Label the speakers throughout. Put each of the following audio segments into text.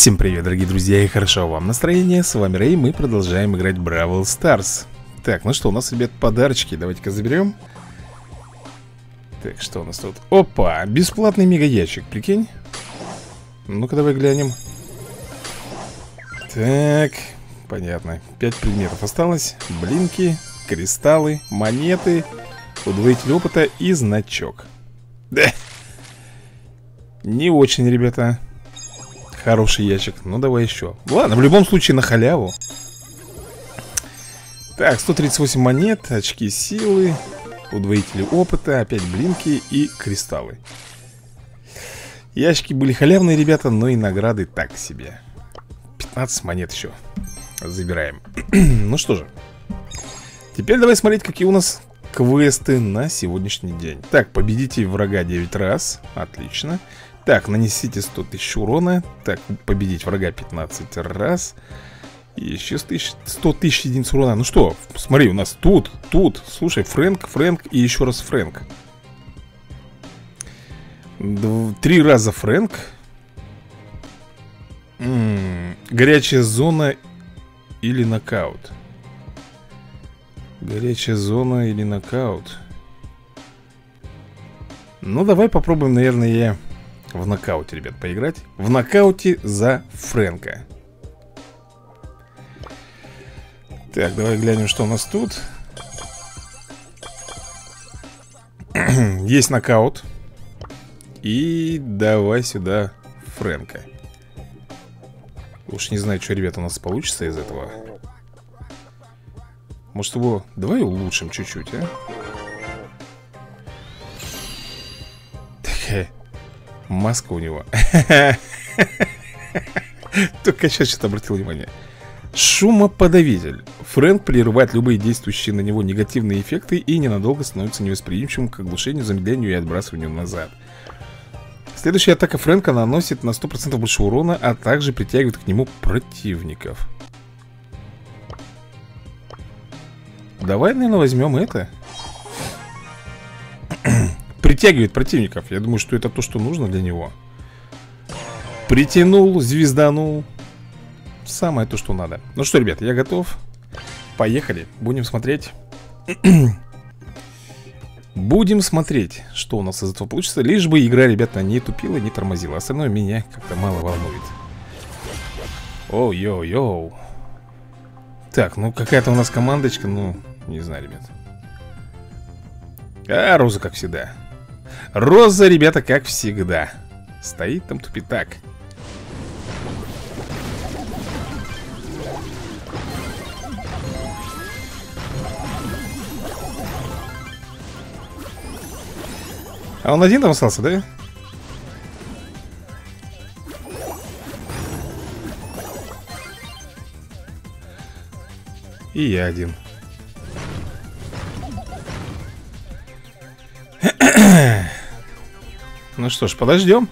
Speaker 1: Всем привет, дорогие друзья, и хорошо вам настроение. С вами Рэй, мы продолжаем играть Бравл Старс. Так, ну что, у нас, ребят, подарочки. Давайте-ка заберем. Так, что у нас тут? Опа, бесплатный мега-ящик, прикинь. Ну-ка, давай глянем. Так, понятно. Пять предметов осталось. Блинки, кристаллы, монеты, удвоитель опыта и значок. Да. Не очень, ребята. Хороший ящик. Ну, давай еще. Ладно, в любом случае на халяву. Так, 138 монет, очки силы, удвоители опыта, опять блинки и кристаллы. Ящики были халявные, ребята, но и награды так себе. 15 монет еще. Забираем. ну что же. Теперь давай смотреть, какие у нас квесты на сегодняшний день. Так, победите врага 9 раз. Отлично. Так, нанесите 100 тысяч урона. Так, победить врага 15 раз. И еще 100 тысяч единиц урона. Ну что, смотри, у нас тут, тут. Слушай, Фрэнк, Фрэнк и еще раз Фрэнк. Три раза Фрэнк. М -м, Горячая зона или нокаут? Горячая зона или нокаут? Ну, давай попробуем, наверное, я в нокауте, ребят, поиграть. В нокауте за Фрэнка. Так, давай глянем, что у нас тут. Есть нокаут. И давай сюда Фрэнка. Уж не знаю, что, ребят, у нас получится из этого. Может его... Давай улучшим чуть-чуть, а? Маска у него. Только сейчас что-то обратил внимание. Шумоподавитель. Фрэнк прерывает любые действующие на него негативные эффекты И ненадолго становится невосприимчивым к оглушению, замедлению и отбрасыванию назад. Следующая атака Фрэнка наносит на 100% больше урона А также притягивает к нему противников. Давай, наверное, возьмем это Притягивает противников. Я думаю, что это то, что нужно для него. Притянул, звезданул. Самое то, что надо. Ну что, ребят, я готов. Поехали, будем смотреть. Будем смотреть, что у нас из этого получится. Лишь бы игра, ребята, не тупила, не тормозила. Остальное меня как-то мало волнует. Оу-йоу-йоу Так, ну какая-то у нас командочка Ну, не знаю, ребят. А, Роза, как всегда Роза, ребята, как всегда. Стоит там тупит так. А он один там остался, да? И я один Ну что ж, подождем.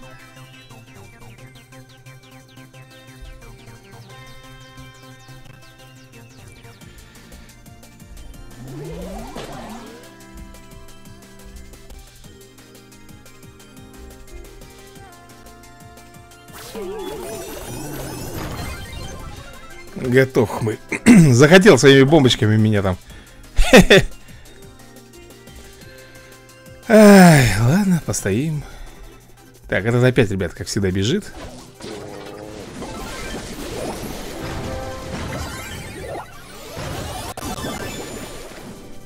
Speaker 1: Готов мы. Захотел своими бомбочками меня там. Ай, ладно, постоим. Так, этот опять, ребят, как всегда, бежит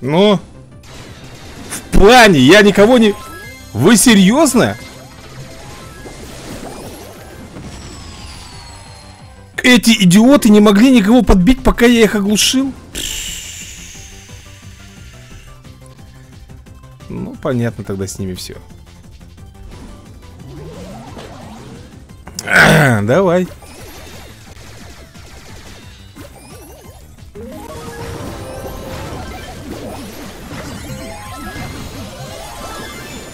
Speaker 1: Ну? В плане, я никого не... Вы серьезно? Эти идиоты не могли никого подбить, пока я их оглушил? Ну, понятно тогда с ними все Давай.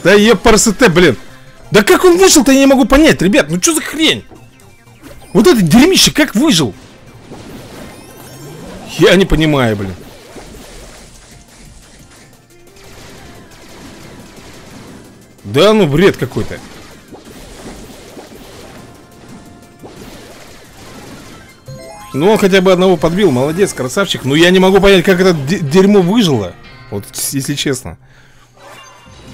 Speaker 1: Да е парасете, блин. Да как он выжил-то, я не могу понять, ребят. Ну что за хрень? Вот это дерьмище как выжил? Я не понимаю, блин. Да ну бред какой-то. Ну, он хотя бы одного подбил, молодец, красавчик. Но я не могу понять, как это дерьмо выжило Вот, если честно.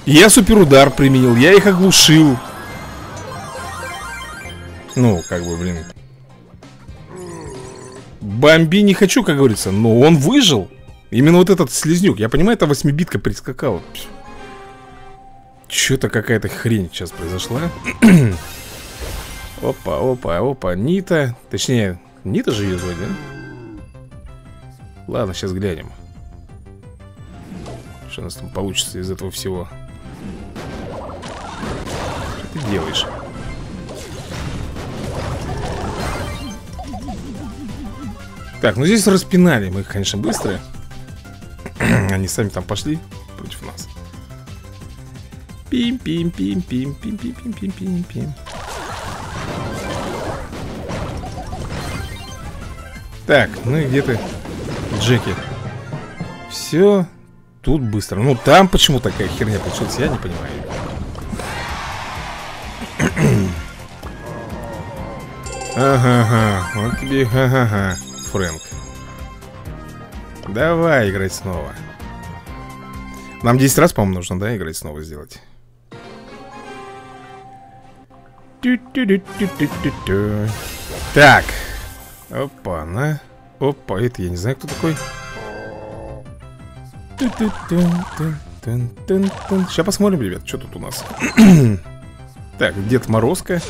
Speaker 1: Я суперудар применил, я их оглушил. Ну, как бы, блин. Бомби не хочу, как говорится Но он выжил. Именно вот этот слизнюк. Я понимаю, это восьмибитка прискакала. Что-то какая-то хрень сейчас произошла. Опа, опа, опа Нита. Точнее, Нита же ее да? Ладно, сейчас глянем. Что у нас там получится из этого всего? Что ты делаешь? Так, ну здесь распинали мы, конечно, быстро. Они сами там пошли против нас. Пим-пим-пим-пим-пим-пим-пим-пим-пим-пим Так, ну и где ты, Джеки? Все тут быстро. Ну там почему такая херня получилась, я не понимаю. Ага-ага, вот тебе ага-ага, Фрэнк. Давай играть снова. Нам 10 раз, по-моему, нужно, да, играть снова сделать? Так Опа, на. Опа, это я не знаю, кто такой. Сейчас посмотрим, ребят, что тут у нас. Так, Дед Морозка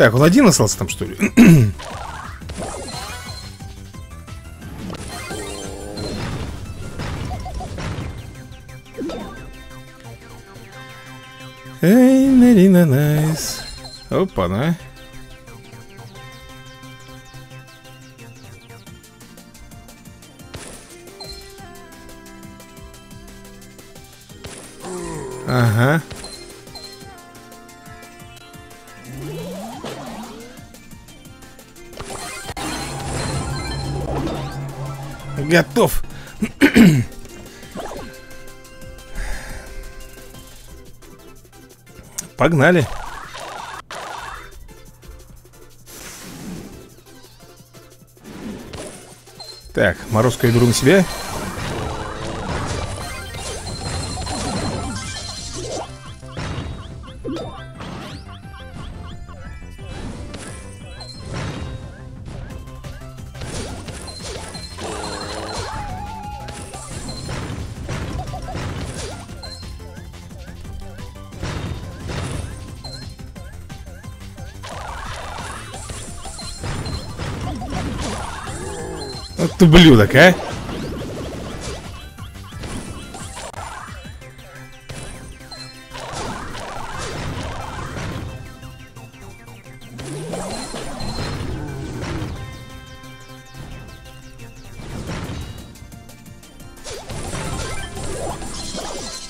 Speaker 1: Так, он один остался там, что ли? Эй, Нарина nice. Опа, на. Ага. Готов. Погнали. Так, морозку я беру на себя. Вот блюдок, а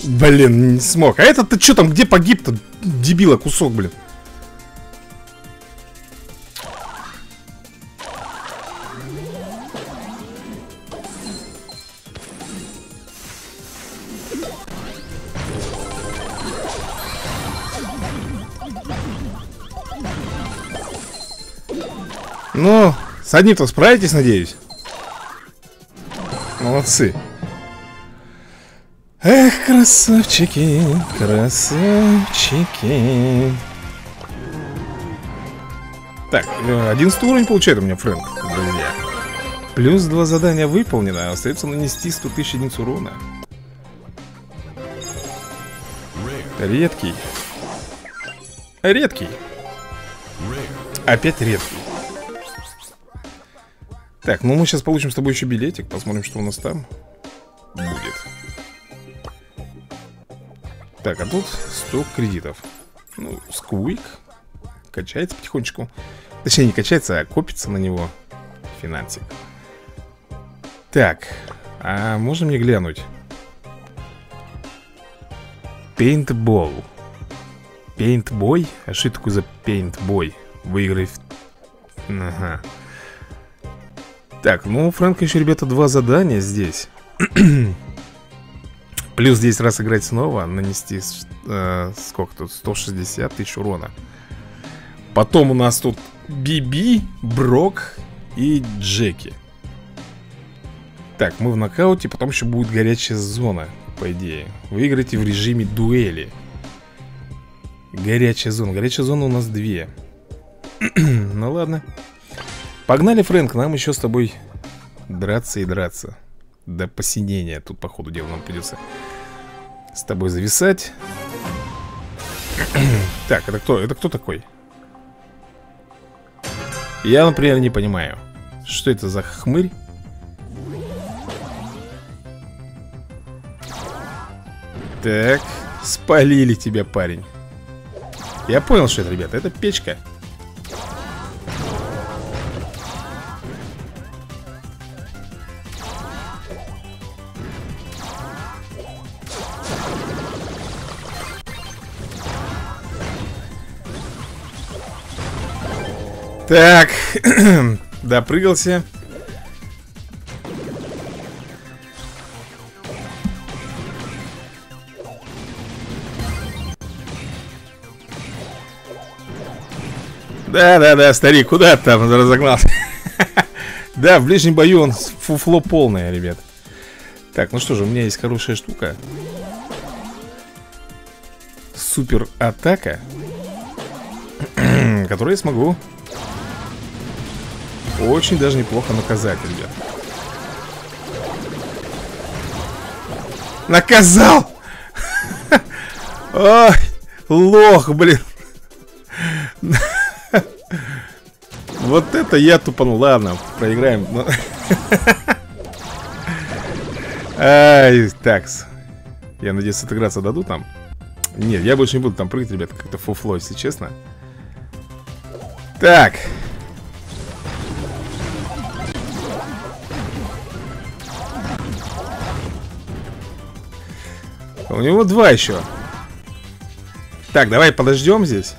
Speaker 1: Блин, не смог А этот-то что там, где погиб-то? Дебила кусок, блин с одним-то справитесь, надеюсь? Молодцы. Эх, красавчики, красавчики. Так, 11 уровень получает у меня Фрэнк, друзья. Плюс два задания выполнено. Остается нанести 100 тысяч единиц урона. Редкий. Редкий. Опять редкий. Так, ну мы сейчас получим с тобой еще билетик Посмотрим, что у нас там будет Так, а тут 100 кредитов Ну, сквик Качается потихонечку Точнее, не качается, а копится на него Финансик Так, а можно мне глянуть? Пейнтбол Пейнтбой? А что такое за пейнтбой? Выиграй Ага Так, ну у Фрэнка еще, ребята, два задания здесь. Плюс 10 раз играть снова Нанести, э, сколько тут, 160 тысяч урона. Потом у нас тут Биби, Брок и Джеки. Так, мы в нокауте Потом еще будет горячая зона, по идее. Выиграйте в режиме дуэли. Горячая зона. Горячая зона у нас две. Ну ладно Погнали, Фрэнк, нам еще с тобой драться и драться До посинения Тут, по ходу дела, нам придется с тобой зависать Так, это кто? Это кто такой? Я, например, не понимаю Что это за хмырь? Так, спалили тебя, парень Я понял, что это, ребята, это печка Так, допрыгался. Да-да-да, старик, куда ты там разогнался? Да, в ближнем бою он фуфло полное, ребят. Так, ну что же, у меня есть хорошая штука. Супер атака. Которую я смогу очень даже неплохо наказать, ребят Наказал! Ой, лох, блин. Вот это я тупанул. Ладно, проиграем. Ай, такс. Я надеюсь, отыграться дадут нам. Нет, я больше не буду там прыгать, ребят Как-то фуфло, если честно. Так У него два еще Так, давай подождем здесь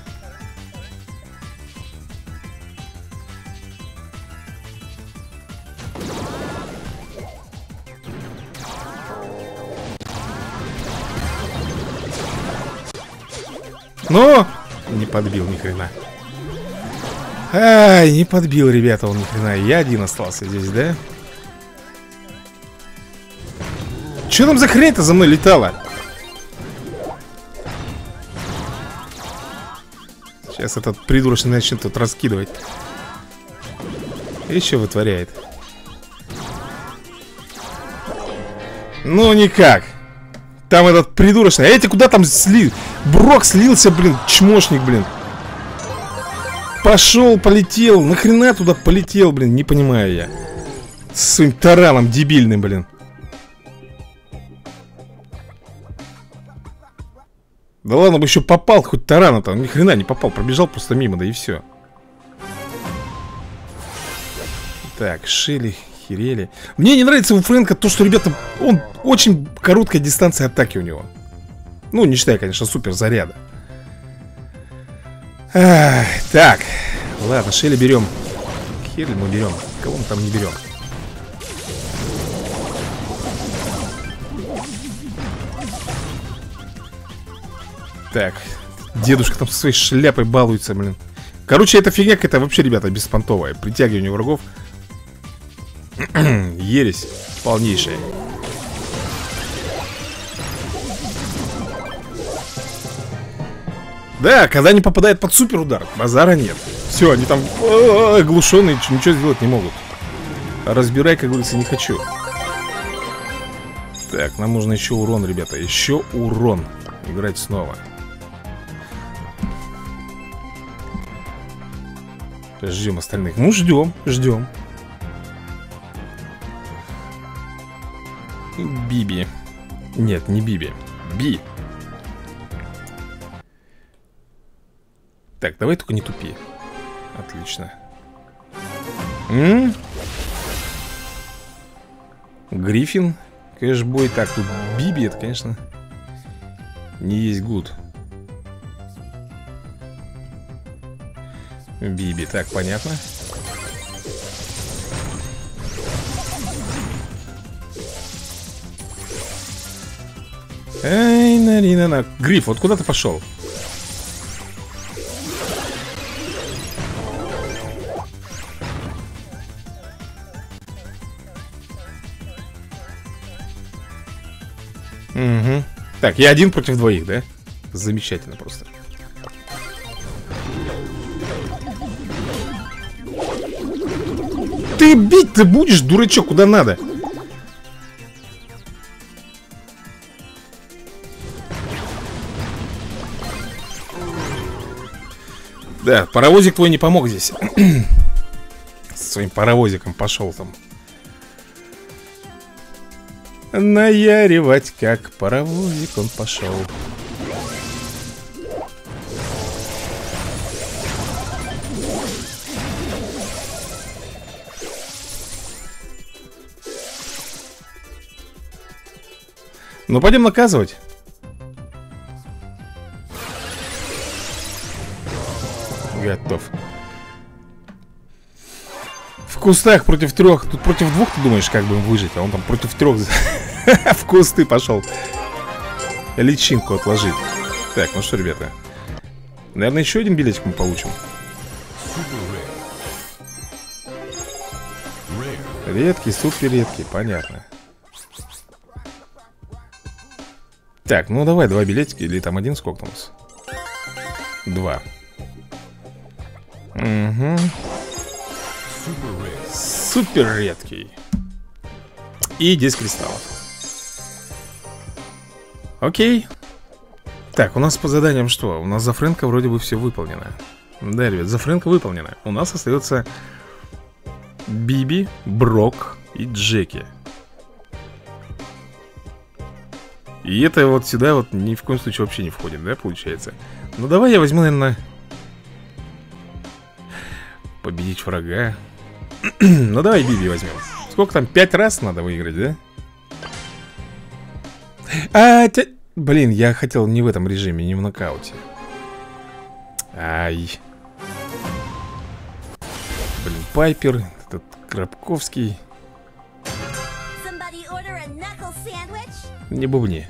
Speaker 1: Ну, не подбил ни хрена Ай, не подбил, ребята, он ни хрена Я один остался здесь, да? Что там за хрень-то за мной летала? Сейчас этот придурочный начнет тут раскидывать. Что вытворяет? Ну никак. Там этот придурочный. А эти куда там слил? Брок слился, блин, чмошник, блин. Пошел, полетел. Нахрена туда полетел, блин, не понимаю я. С своим тараном дебильным, блин Да ладно бы еще попал хоть тарана там Ни хрена не попал, пробежал просто мимо, да и все Так, Шили, Хирели Мне не нравится у Фрэнка то, что, ребята Он очень короткая дистанция атаки у него. Ну, не считая, конечно, супер заряда Ах, Так, ладно, Шили берем Хирли мы берем, кого мы там не берем Так, дедушка там со своей шляпой балуется, блин. Короче, эта фигня какая-то вообще, ребята, беспонтовая. Притягивание врагов. Ересь полнейшая. Да, когда не попадает под супер удар, базара нет. Все, они там оглушенные, ничего сделать не могут. Разбирай, как говорится, не хочу. Так, нам нужно еще урон, ребята Еще урон. Играть снова Ждем остальных. Ну, ждем, ждем. Биби. Нет, не Биби. Би. Так, давай только не тупи. Отлично. М? Гриффин. Кэшбой. Так, тут Биби, это, конечно, не есть гуд. Биби, так, понятно Эй, нарина, на. Гриф, вот куда ты пошел? Угу. Так, я один против двоих, да? Замечательно просто. Ты бить ты будешь, дурачок, куда надо? Да, паровозик твой не помог здесь. Со своим паровозиком пошел там. Наяривать, как паровозик он пошел Ну, пойдем наказывать. Готов. В кустах против трех. Тут против двух, ты думаешь, как бы выжить А он там против трех В кусты пошел. Личинку отложить. Так, ну что, ребята Наверное, еще один билетик мы получим. Редкий, супер редкий, понятно Так, ну давай два билетика Или там один, сколько у нас? Два Угу. Супер редкий. И 10 кристаллов. Окей. Так, у нас по заданиям что? У нас за Фрэнка вроде бы все выполнено. Да, ребят, за Фрэнка выполнено. У нас остается Биби, Брок и Джеки. И это вот сюда вот ни в коем случае вообще не входит, да, получается? Ну давай я возьму, наверное, Победить врага. Ну давай Биби возьмем. Сколько там, пять раз надо выиграть, да? А, тя... Блин, я хотел не в этом режиме, не в нокауте. Ай. Блин, Пайпер Этот Крабковский Не бубни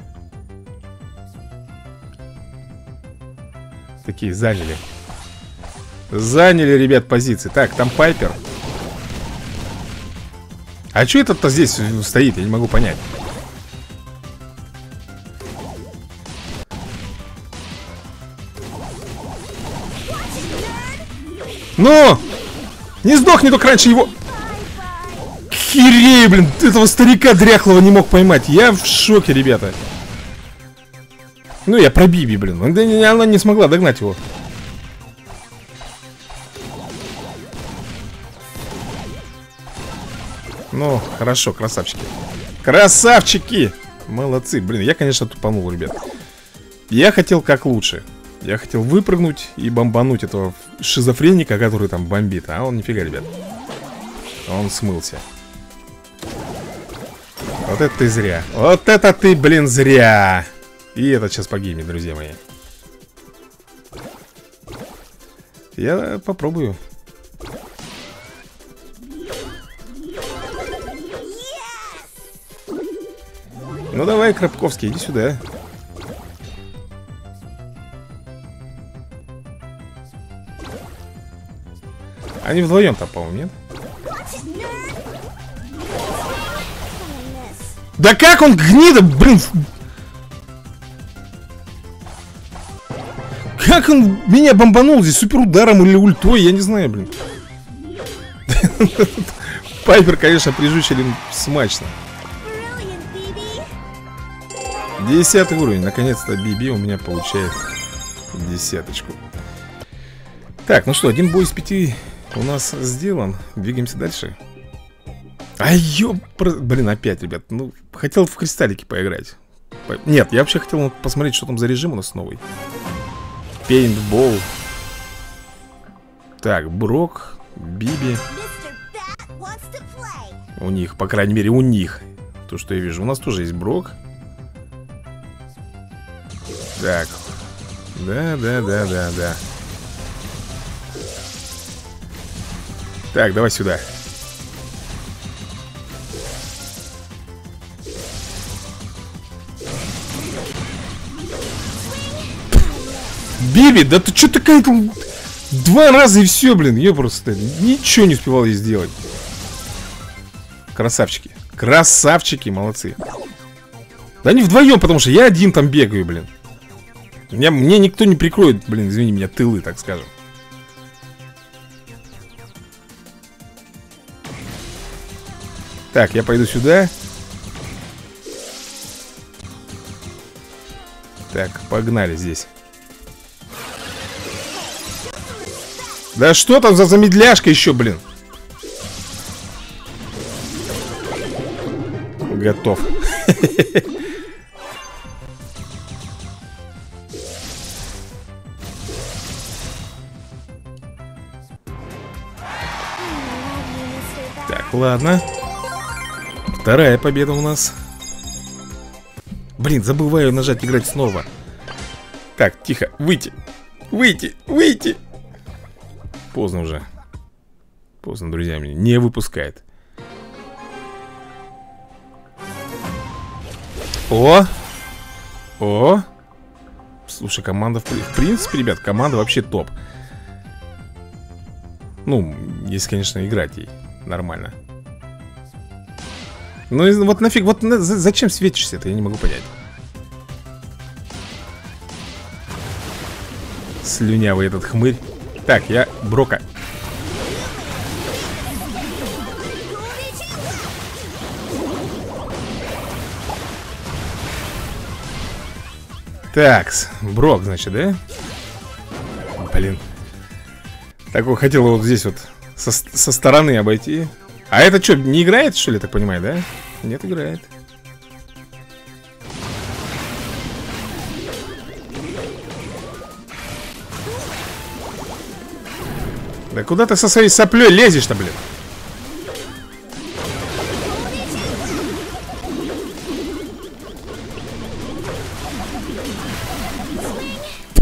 Speaker 1: Такие заняли Заняли, ребят, позиции Так, там Пайпер А что этот-то здесь стоит? Я не могу понять Ну! Не сдохни только раньше его... Херей, блин, этого старика дряхлого не мог поймать. Я в шоке, ребята. Ну, я про Биби, блин. Она не смогла догнать его. Ну, хорошо, красавчики. Красавчики! Молодцы, блин, я, конечно, тупанул, ребят. Я хотел как лучше. Я хотел выпрыгнуть и бомбануть этого шизофреника, который там бомбит. А он нифига, ребят. Он смылся Вот это ты зря Вот это ты, блин, зря И этот сейчас погибнет, друзья мои Я попробую Ну давай, Крабковский, иди сюда. Они вдвоем там, по-моему, нет? Да как он гнида, блин! Как он меня бомбанул здесь суперударом или ультой, я не знаю, блин. Пайпер, конечно, прижучили смачно. Десятый уровень. Наконец-то Биби у меня получает десяточку. Так, ну что, один бой из пяти у нас сделан. Двигаемся дальше. А ёп... Блин, опять, ребят. Ну, хотел в кристаллики поиграть. Нет, я вообще хотел посмотреть, что там за режим у нас новый. Пейнтбол. Так, Брок, Биби. У них, по крайней мере, у них. То, что я вижу. У нас тоже есть Брок. Так. Да, да, да, да, да. Так, давай сюда. Биби, да ты что такая там... Два раза и все, блин, я просто ничего не успевал ей сделать. Красавчики. Красавчики, молодцы. Да не вдвоем, потому что я один там бегаю, блин. Меня, мне никто не прикроет, блин, извини меня, тылы, так скажем. Так, я пойду сюда. Так, погнали здесь. Да что там за замедляшка еще, блин? Готов. Так, ладно. Вторая победа у нас. Блин, забываю нажать играть снова. Так, тихо, выйти. Выйти, выйти. Поздно уже. Поздно, друзья, меня не выпускает. О! О! Слушай, команда, в, в принципе, ребят, команда вообще топ. Ну, если, конечно, играть ей нормально. Ну, вот нафиг, вот на, зачем светишься это, я не могу понять. Слюнявый этот хмырь. Так, я Брока. Такс, Брок, значит, да? Блин. Так вот хотел вот здесь вот со, со стороны обойти. А это что, не играет, что ли, так понимаю, да? Нет, играет. Да куда ты со своей соплей лезешь-то, блин?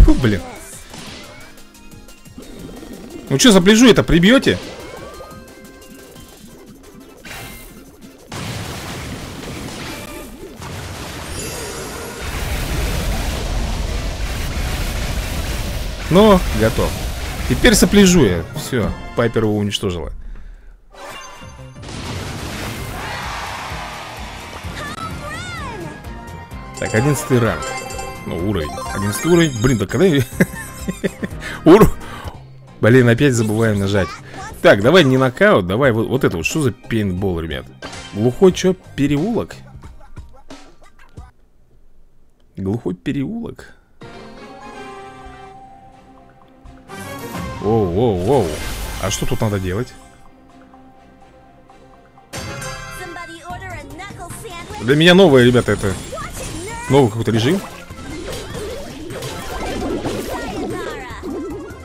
Speaker 1: Фу, блин. Ну что, запляжу это, прибьете? Ну, готов. Теперь сопляжу я. Все, Пайпер его уничтожила. Так, одиннадцатый ранг. Ну, уровень. Одиннадцатый уровень. Блин, да когда я... Ур... Блин, опять забываем нажать. Так, давай не нокаут, давай вот, вот это вот. Что за пейнтбол, ребят? Глухой чё? Переулок? Глухой переулок? Воу, воу, воу. А что тут надо делать? Для меня новое, ребята, это Новый какой-то режим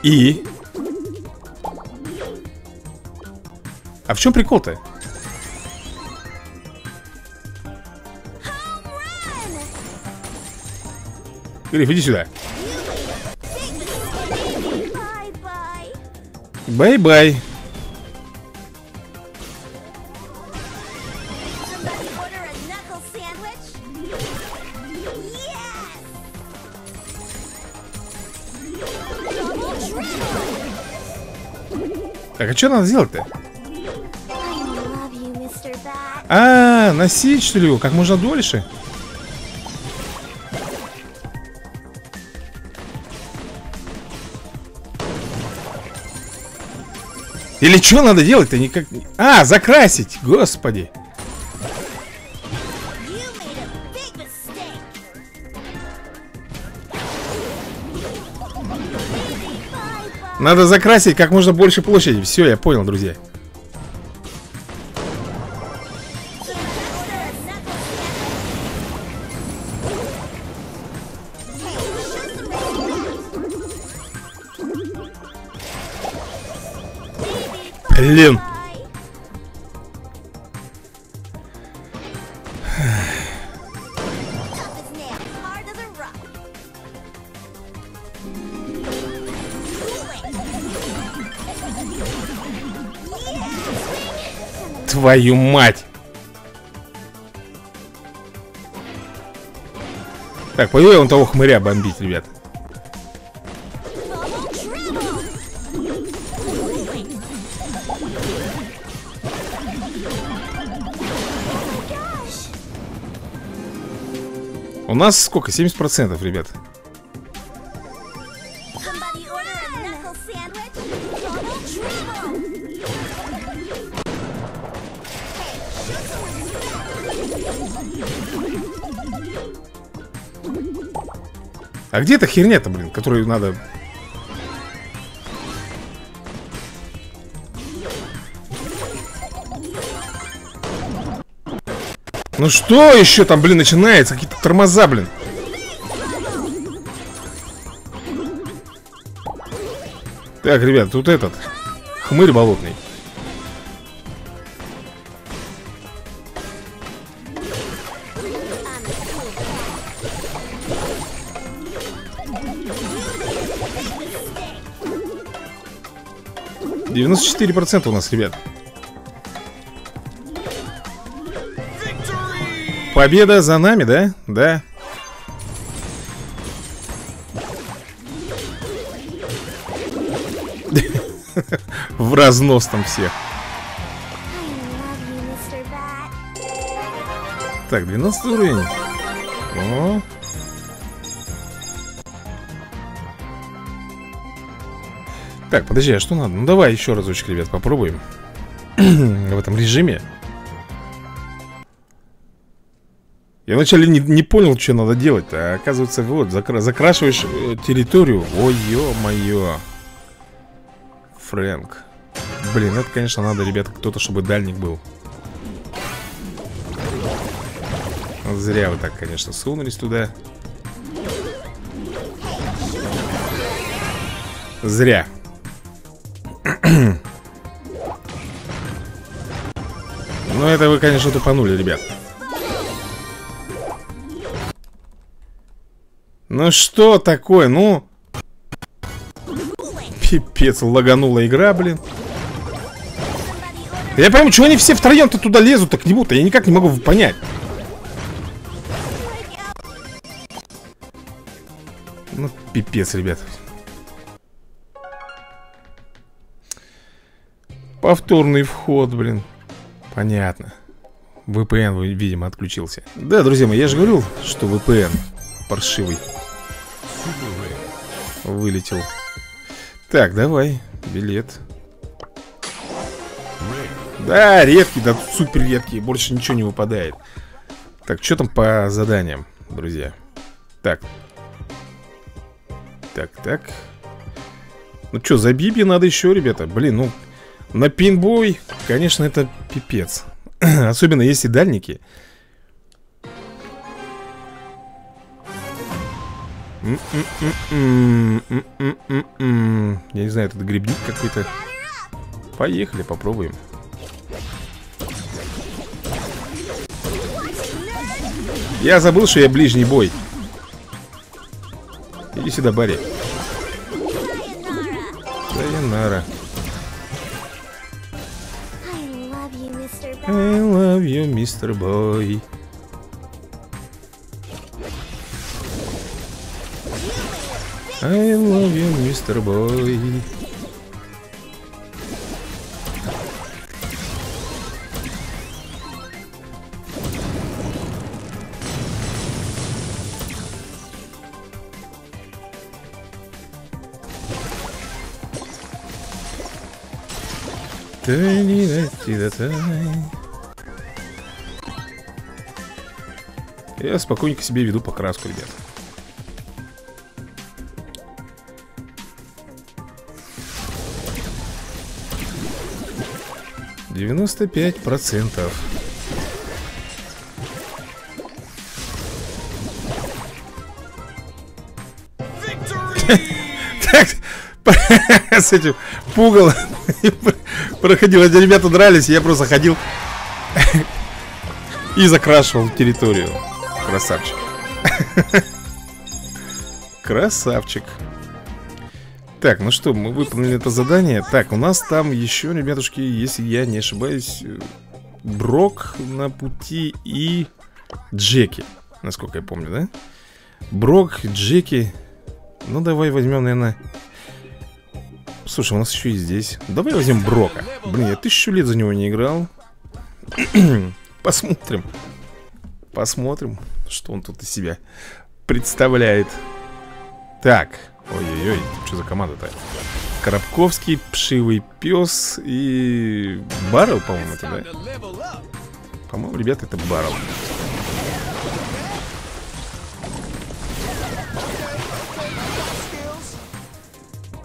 Speaker 1: И? А в чем прикол-то? Гриф, иди сюда Bye-bye. Так, а что надо сделать-то? А, носить, что ли, его как можно дольше? Или что надо делать-то? Никак... А, закрасить! Господи! Надо закрасить как можно больше площади. Все, я понял, друзья. Блин. Твою мать! Так, пойду я вон того хмыря бомбить, ребят. У нас сколько? 70%, ребят! А где эта херня-то, блин, которую надо... Ну что еще там, блин, начинается? Какие-то тормоза, блин. Так, ребят, тут этот Хмырь болотный. Девяносто четыре процента у нас, ребят Победа за нами, да? Да В разнос там всех. Так, 12 уровень О. Так, подожди, а что надо? Ну давай еще разочек, ребят, попробуем В этом режиме Я вначале не, не понял, что надо делать А оказывается, вот, закра закрашиваешь э, территорию. Ой, ё-моё. Фрэнк. Блин, это, конечно, надо, ребят, кто-то, чтобы дальник был. Зря вы так, конечно, сунулись туда. Зря. Ну, это вы, конечно, тупанули, ребят Ну что такое, ну? Пипец, лаганула игра, блин. Я пойму, чего они все втроем-то туда лезут-то к нему-то Я никак не могу понять. Ну, пипец, ребят. Повторный вход, блин. Понятно. VPN, видимо, отключился. Да, друзья мои, я же говорил, что VPN паршивый Вылетел. Так, давай, билет. Да, редкий, да супер редкий Больше ничего не выпадает. Так, что там по заданиям, друзья? Так. Так, так. Ну что, за Биби надо еще, ребята? Блин, ну на пинбой, конечно, это пипец. Особенно если дальники Я не знаю, этот грибник какой-то. Поехали, попробуем. Я забыл, что я ближний бой. Иди сюда, Барри. Sayonara
Speaker 2: I love you, Mr.
Speaker 1: Mr. Boy I love you, Mr. Boy Я спокойненько себе веду покраску, ребят. Девяносто пять процентов. Так, с этим пугалом проходил. Эти ребята дрались, я просто ходил и закрашивал территорию. Красавчик. Красавчик. Так, ну что, мы выполнили это задание. Так, у нас там еще, ребятушки, если я не ошибаюсь, Брок на пути и Джеки, насколько я помню, да? Брок, Джеки. Ну, давай возьмем, наверное... Слушай, у нас еще и здесь. Давай возьмем Брока. Блин, я тысячу лет за него не играл. Посмотрим. Посмотрим. Что он тут из себя представляет? Так. Ой-ой-ой, что за команда-то? Коробковский, Пшивый пес и... Баррел, по-моему, это, да? По-моему, ребята, это Баррел.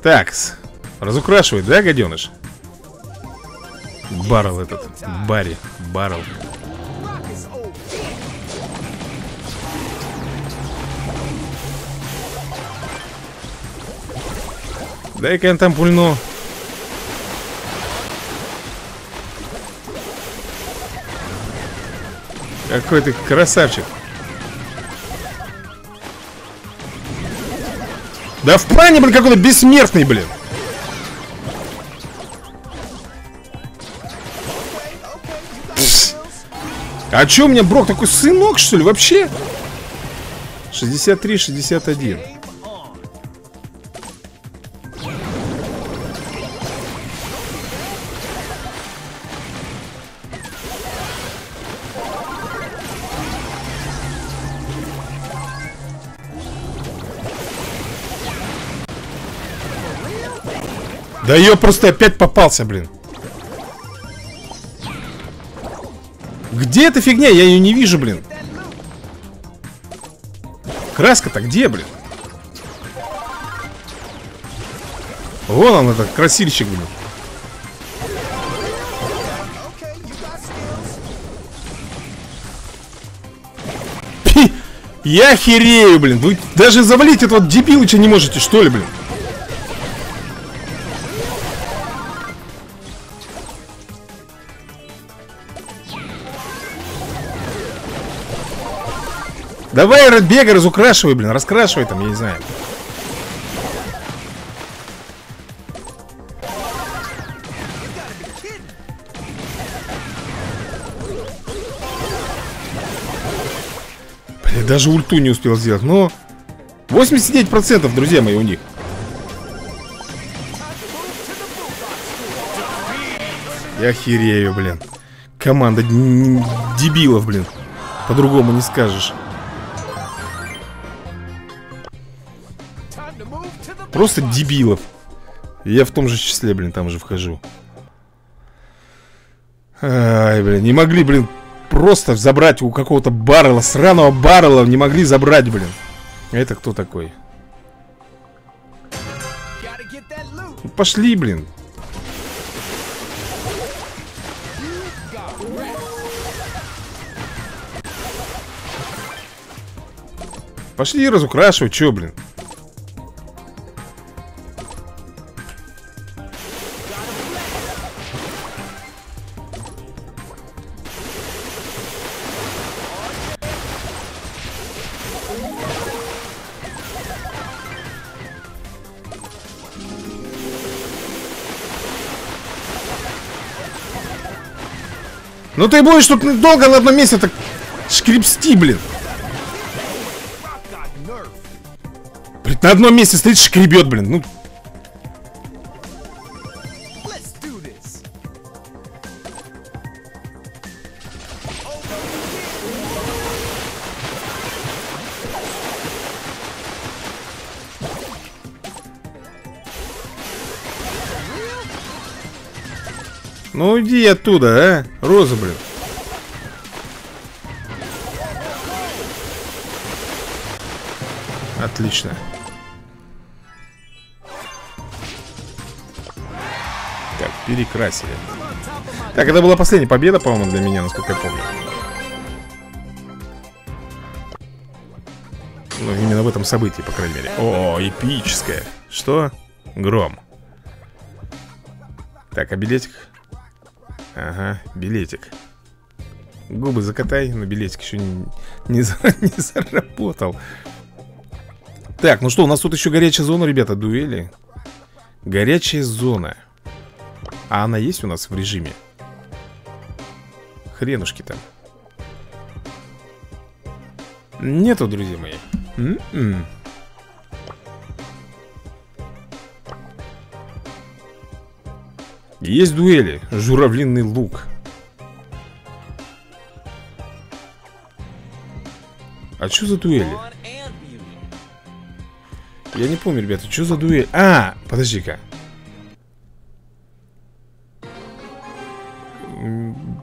Speaker 1: Такс. Разукрашивает, да, гаденыш? Баррел этот. Барри. Баррел. Дай-ка я там пульну. Какой ты красавчик. Да в плане, блин, какой-то бессмертный, блин. А чё у меня Брок такой сынок, что ли, вообще? 63-61 Да ее просто опять попался, блин. Где эта фигня? Я ее не вижу, блин. Краска-то где, блин? Вон он, этот красильщик, блин. Пи, Я херею, блин. Вы даже завалить этого дебилыча не можете, что ли, блин Давай, бегай, разукрашивай, блин, раскрашивай там, я не знаю. Блин, даже ульту не успел сделать, но... 89%, друзья мои, у них. Я херею, блин. Команда дебилов, блин. По-другому не скажешь. Просто дебилов. Я в том же числе, блин, там же вхожу. Ай, блин, не могли, блин, просто забрать у какого-то баррела, сраного баррела, не могли забрать, блин. Это кто такой? Пошли, блин. Пошли разукрашивать, чё, блин? Ну ты будешь тут долго на одном месте так шкребсти, блин. Блин, на одном месте стоит шкребет, блин. Ну. Ну иди оттуда, а, Роза, блин. Отлично. Так, перекрасили. Так, это была последняя победа, по-моему, для меня, насколько я помню. Ну, именно в этом событии, по крайней мере. О, эпическое. Что? Гром. Так, а билетик? Ага, билетик. Губы закатай, но билетик еще не, не, не заработал. Так, ну что, у нас тут еще горячая зона, ребята, дуэли. Горячая зона. А она есть у нас в режиме? Хренушки там. Нету, друзья мои. М -м Есть дуэли. Журавлиный лук. А что за дуэли? Я не помню, ребята, что за дуэль? А, подожди-ка.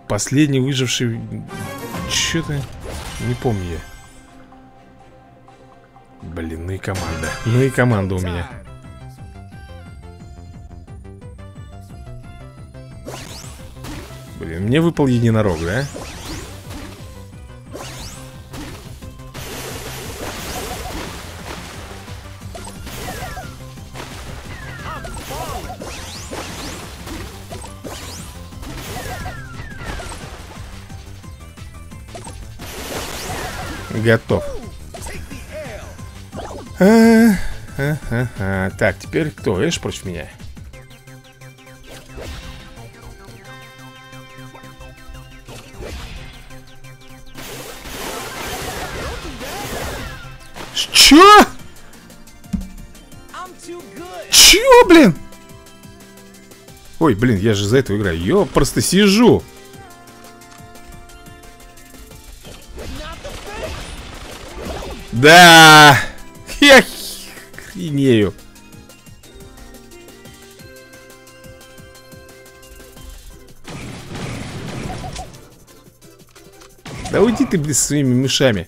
Speaker 1: Последний выживший... Что-то... Не помню я. Блин, ну и команда. Ну и команда у меня. Блин, мне выпал единорог, да? Готов. А, а, а, а. Так, теперь кто? Эш против меня? Чё? Чё, блин? Ой, блин, я же за это играю. Я просто сижу. Да. Я хренею. Да уйди ты, блин, со своими мышами.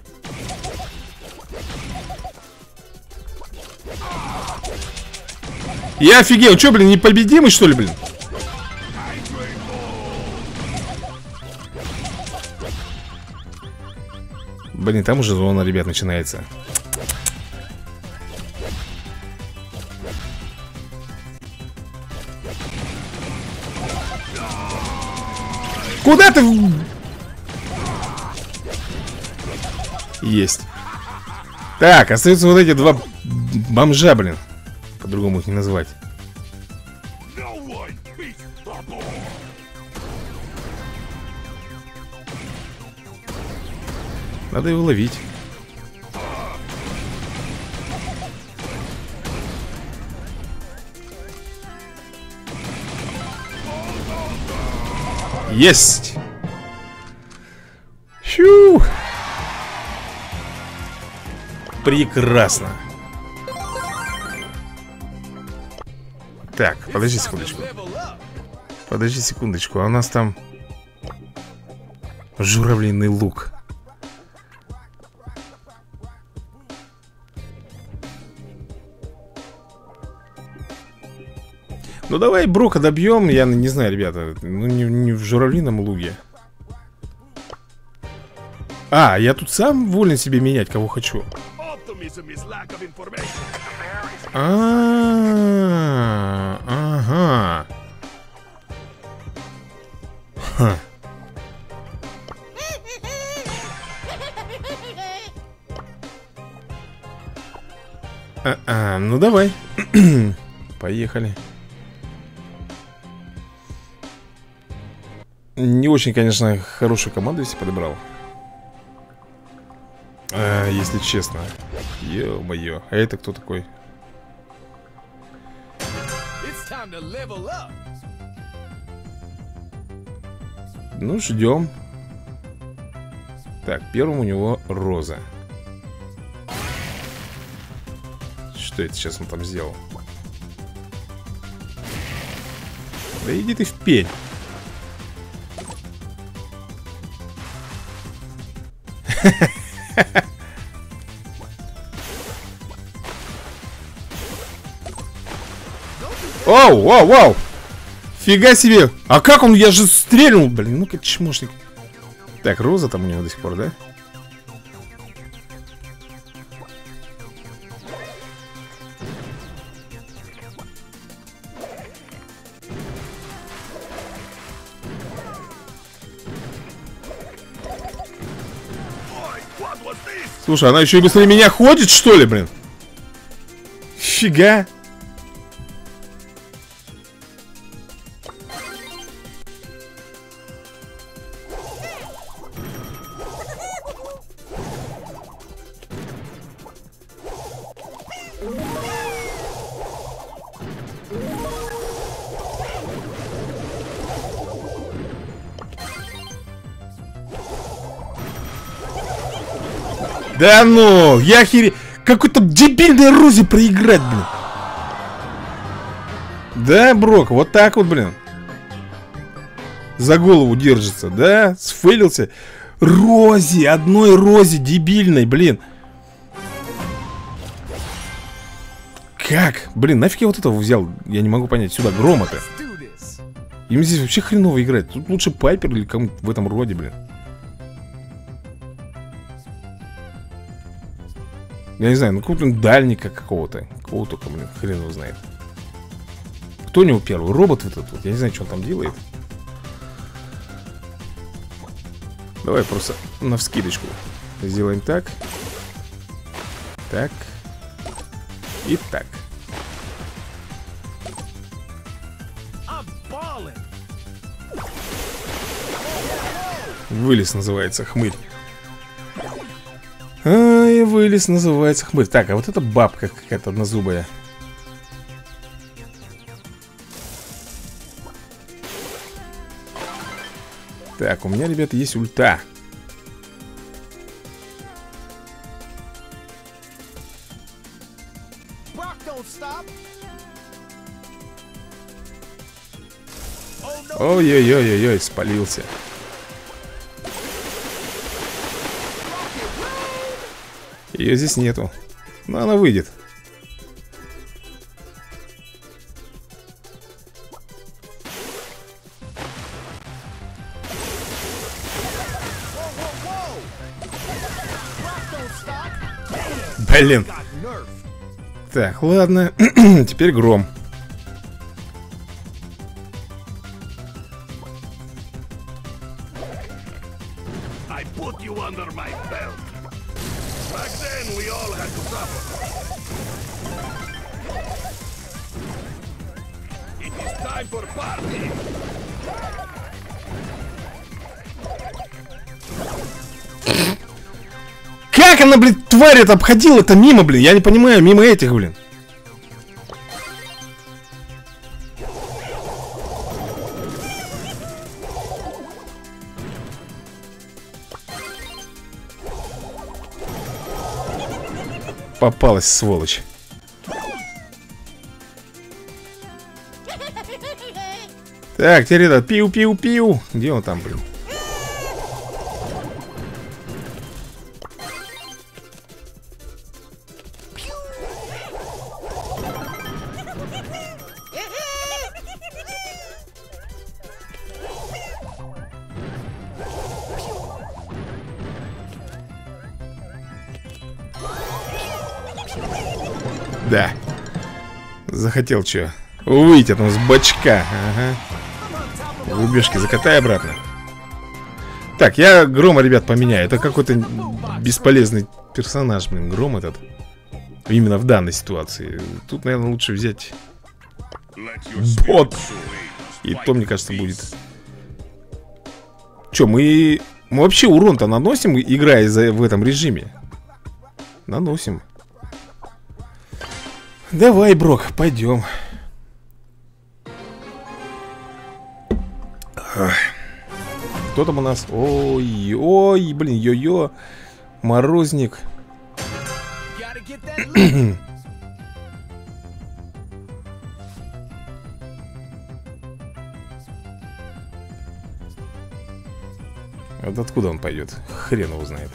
Speaker 1: Я офигел, что, блин, непобедимый, что ли, блин? Блин, там уже зона, ребят, начинается. Куда ты? Есть. Так, остаются вот эти два бомжа, блин. По-другому их не назвать. Надо его ловить. Есть! Фью! Прекрасно. Так, подожди секундочку. Подожди секундочку, а у нас там журавлиный лук. Ну давай Брока добьем, я не знаю, ребята, ну не, не в журавлином луге. А, я тут сам волен себе менять, кого хочу.
Speaker 3: Information.
Speaker 1: А, ну давай. Поехали. Не очень, конечно, хорошую команду если подобрал. А, если честно. Ё-моё. А это кто такой? Ну, ждем. Так, первым у него роза. Что это сейчас он там сделал? Да иди ты в пень. Оу, вау, вау! Фига себе! А как он? Я же стрельнул, блин, ну-ка, чмошник. Так, роза там у него до сих пор, да? Слушай, она еще и быстрее меня ходит, что ли, блин? Фига. Да ну, я хере... Какой-то дебильный Рози проиграть, блин. Да, Брок, вот так вот, блин. За голову держится, да? Сфейлился. Рози, одной Рози дебильной, блин. Как? Блин, нафиг я вот этого взял? Я не могу понять. Сюда, грома-то. Им здесь вообще хреново играть. Тут лучше Пайпер или кому в этом роде, блин. Я не знаю, ну какого-то дальника какого-то. Кого только, блин, хрен его знает. Кто у него первый? Робот этот вот. Я не знаю, что он там делает. Давай просто на вскидочку сделаем так. Так. И так. Вылез называется хмырь. Ай, вылез называется хмырь. Так, а вот эта бабка какая-то однозубая. Так, у меня, ребята, есть ульта. Ой-ой-ой-ой, спалился. Ее здесь нету. Но она выйдет. Блин. Так, ладно. Теперь гром. Блин, тварь это мимо, блин? Я не понимаю, мимо этих, блин. Попалась, сволочь. Так, теперь этот, пиу-пиу-пиу. Где он там, блин? Захотел что? Выйти там с бачка. Ага. Губежки закатай обратно. Так, я Грома, ребят, поменяю. Это какой-то бесполезный персонаж, блин. Гром этот. Именно в данной ситуации. Тут, наверное, лучше взять бот. И то, мне кажется, будет. Че, мы... Мы вообще урон-то наносим, играя за... в этом режиме? Наносим. Давай, Брок, пойдем. Кто там у нас? Ой, ой, блин, йо-йо. Морозник.
Speaker 4: Lick.
Speaker 1: Вот откуда он пойдет? Хрен его знает.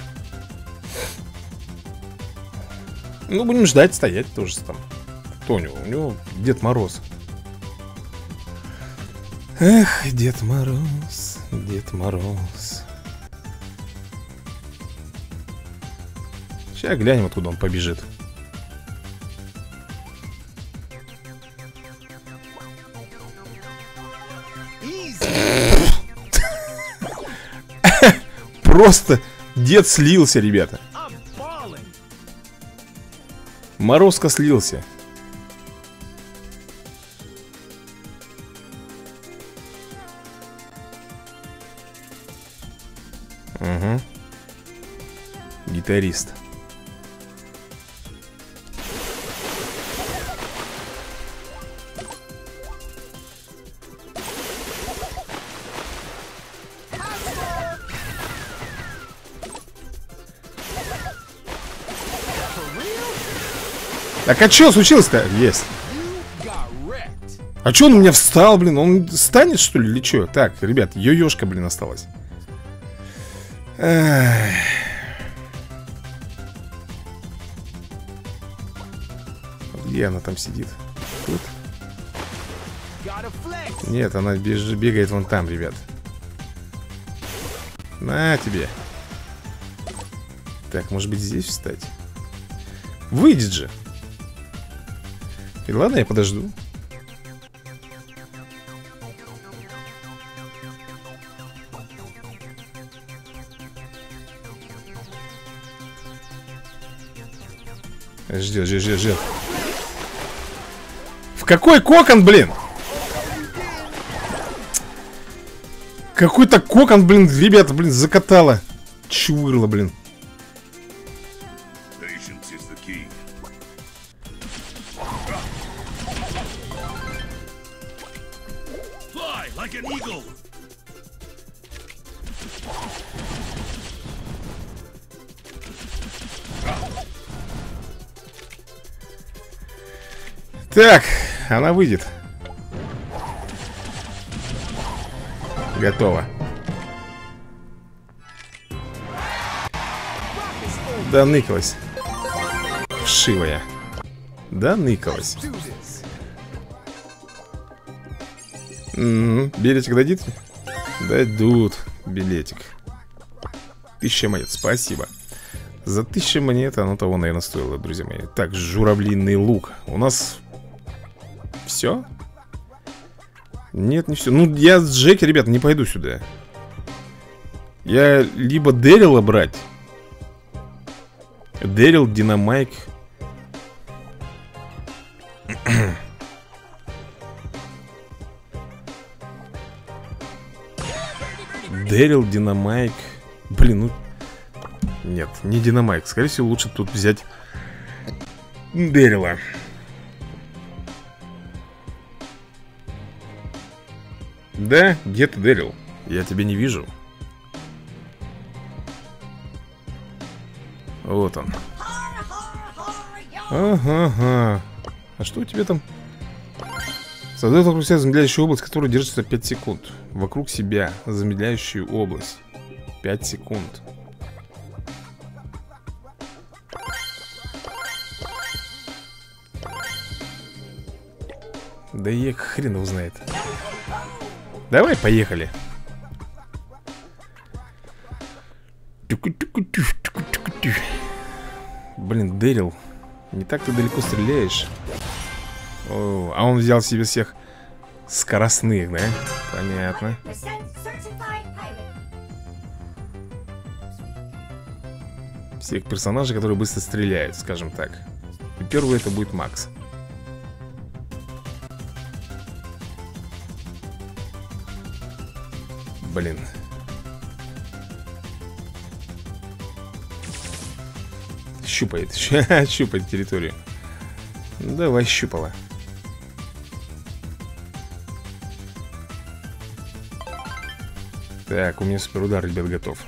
Speaker 1: Ну, будем ждать, стоять тоже там. Кто у него? У него Дед Мороз. Эх, Дед Мороз, Дед Мороз. Сейчас глянем, откуда он побежит. Просто дед слился, ребята. Морозко слился. Гитарист. Так а что случилось-то? Есть. А что он у меня встал, блин? Он станет, что ли, или что? Так, ребят, йо-ёшка, блин, осталась. Эх. Где она там сидит? Тут? Нет, она беж- бегает вон там, ребят. На тебе. Так, может быть здесь встать? Выйдет же. И ладно, я подожду. Ждет, ждет, ждет, ждет. Какой кокон, блин? Какой-то кокон, блин, ребята, блин, закатало. Чувырло, блин. Так, она выйдет. Готово. Да ныкалась. Вшивая. Да ныкалась. М, Билетик дадит? Дадут билетик. Тысяча монет, спасибо. За тысячу монет оно того, наверное, стоило, друзья мои. Так, журавлиный лук. У нас все? Нет, не все. Ну, я с Джеки, ребят, не пойду сюда. Я либо Дэрила брать. Дэрил, Динамайк. Дэрил, Динамайк. Блин, ну... Нет, не Динамайк. Скорее всего, лучше тут взять Дэрила. Да, где ты, Дэрил? Я тебя не вижу. Вот он. Ага, ага. А что у тебя там? Создает вокруг себя замедляющую область, которая держится 5 секунд. Вокруг себя замедляющую область. 5 секунд. Да я хрен его знает. Давай, поехали. Блин, Дэрил, не так ты далеко стреляешь. О, а он взял себе всех скоростных, да? Понятно. Всех персонажей, которые быстро стреляют, скажем так. И первый это будет Макс. Блин. Щупает. Щупает территорию. Давай, щупала. Так, у меня суперудар, ребят, готов.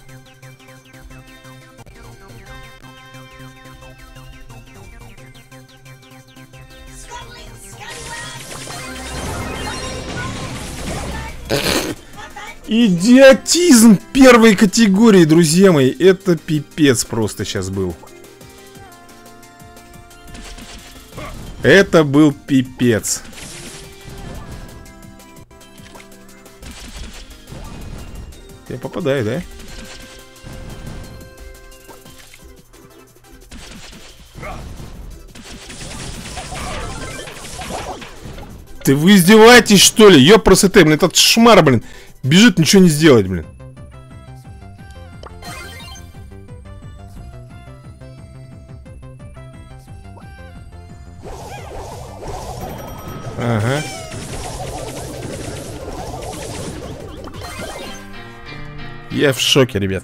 Speaker 1: Идиотизм первой категории, друзья мои. Это пипец просто сейчас был. Это был пипец. Я попадаю, да? Ты вы издеваетесь, что ли? Ёпросоте, блин, этот шмар, блин Бежит, ничего не сделать, блин. Ага. Я в шоке, ребят.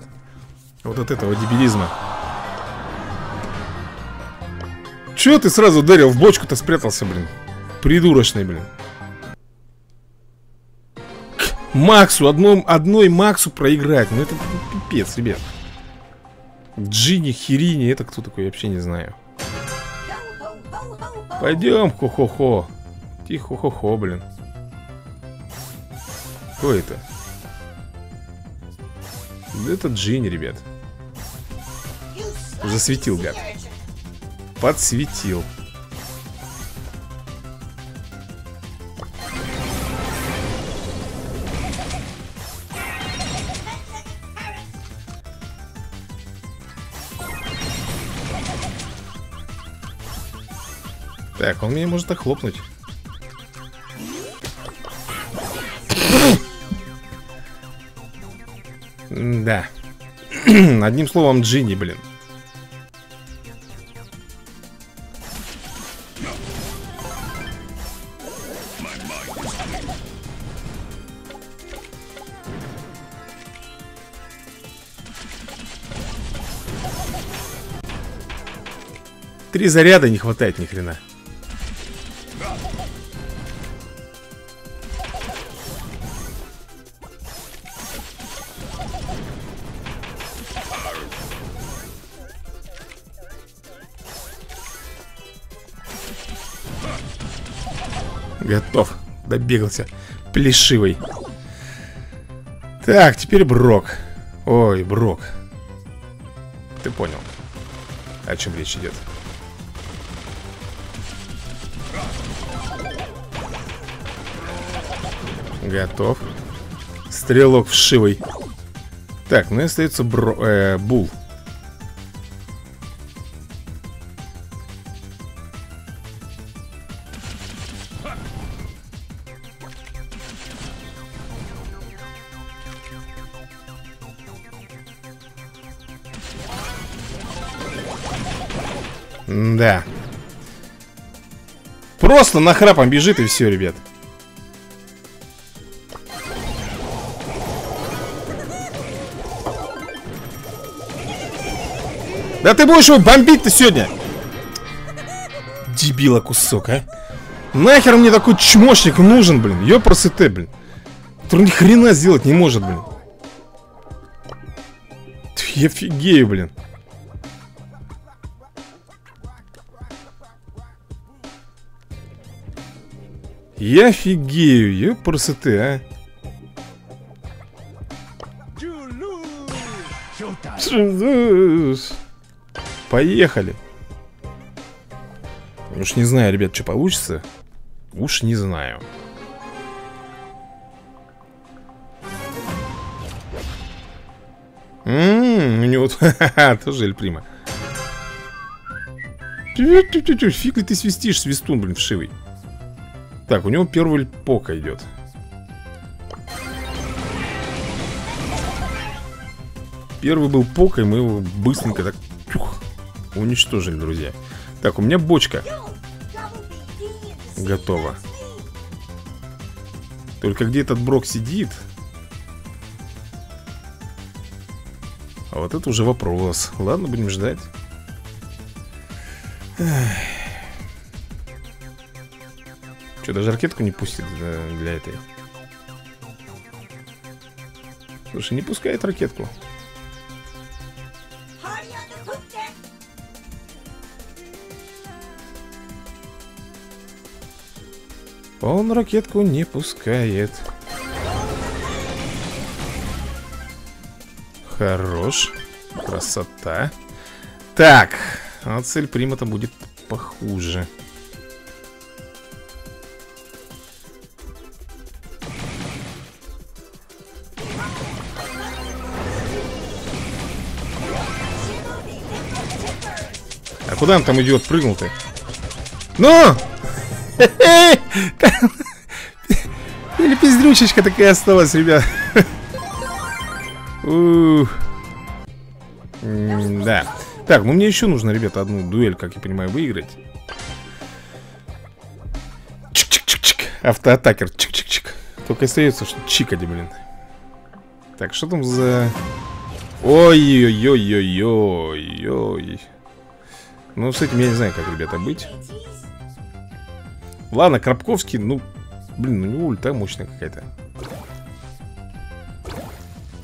Speaker 1: Вот от этого дебилизма. Чего ты сразу ударил в бочку-то спрятался, блин? Придурочный, блин Максу, одном, одной Максу проиграть Ну это пипец, ребят Джинни, Хирини, это кто такой, я вообще не знаю Пойдем, хо-хо-хо. Тихо, хо-хо, блин. Кто это? Это Джинни, ребят. Засветил, гад. Подсветил. Так, он меня может охлопнуть. Да. Одним словом, Джинни, блин. Три заряда не хватает ни хрена. Добегался. Плешивый. Так, теперь Брок. Ой, Брок. Ты понял, о чем речь идет. Готов. Стрелок вшивый. Так, ну и остается бро... э, Бул. Просто нахрапом бежит и все, ребят. Да ты будешь его бомбить-то сегодня? Дебила кусок, а? Нахер мне такой чмошник нужен, блин? Ёпросы блин. Который ни хрена сделать не может, блин. Я офигею, блин. Я офигею, ёпросы а. Поехали. Уж не знаю, ребят, что получится. Уж не знаю. Ммм, у него тоже Эльприма. Фиг ли ты свистишь, свистун, блин, вшивый. Так, у него первый пока идет. Первый был пока, и мы его быстренько так тюх, уничтожили, друзья. Так, у меня бочка. Готово. Только где этот Брок сидит? А вот это уже вопрос. Ладно, будем ждать. Что, даже ракетку не пустит для, для этой? Слушай, не пускает ракетку. Он ракетку не пускает. Хорош. Красота. Так. А цель прима-то будет похуже. Куда он там идет? Прыгнул-то? Ну! Или пиздрючечка такая осталась, ребят. Да. Так, ну мне еще нужно, ребята, одну дуэль, как я понимаю, выиграть. Чик-чик-чик-чик. Автоатакер. Чик-чик-чик. Только остается, что чикать, блин. Так, что там за... Ой-ой-ой-ой-ой-ой. Ну, с этим я не знаю, как, ребята, быть. Ладно, Крабковский, ну, блин, у него ульта мощная какая-то.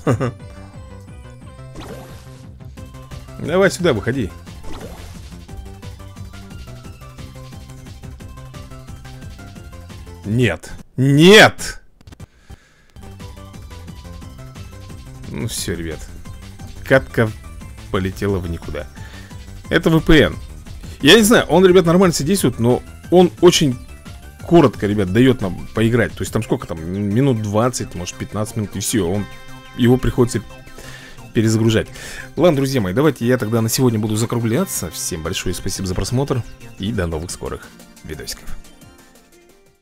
Speaker 1: Давай сюда, выходи. Нет. Нет! Ну все, ребят. Катка полетела в никуда. Это VPN. Я не знаю, он, ребят, нормально действует, но он очень коротко, ребят, дает нам поиграть. То есть там сколько там? Минут 20, может 15 минут, и все. Он, его приходится перезагружать. Ладно, друзья мои, давайте я тогда на сегодня буду закругляться. Всем большое спасибо за просмотр и до новых скорых видосиков.